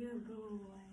You boy.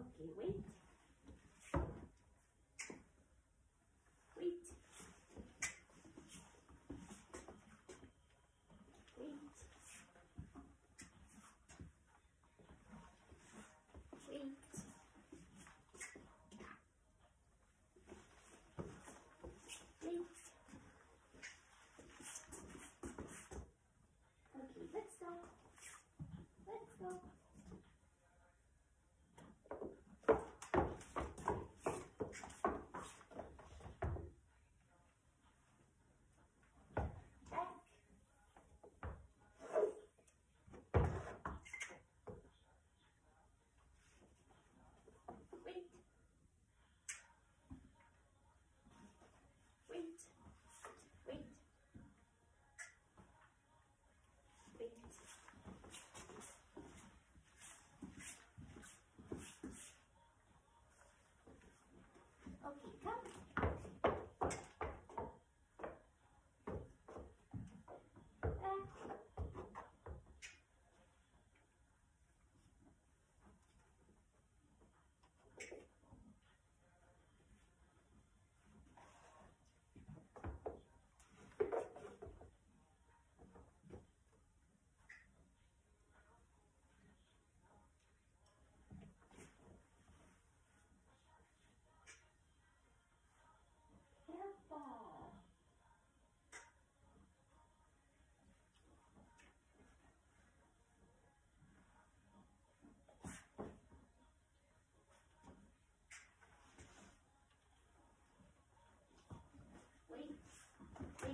Okay, wait. Come.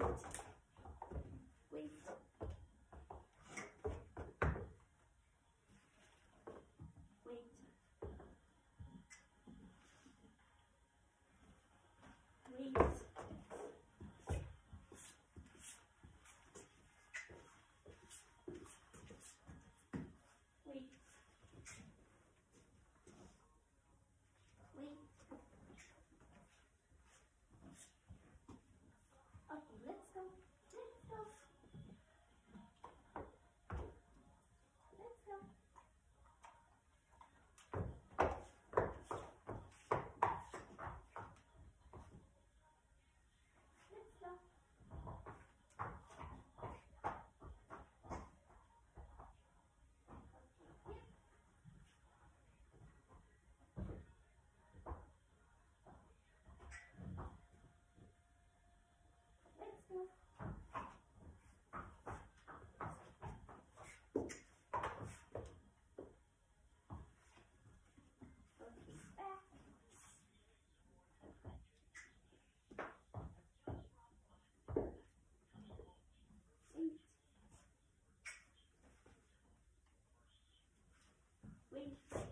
Wait, wait. Wait.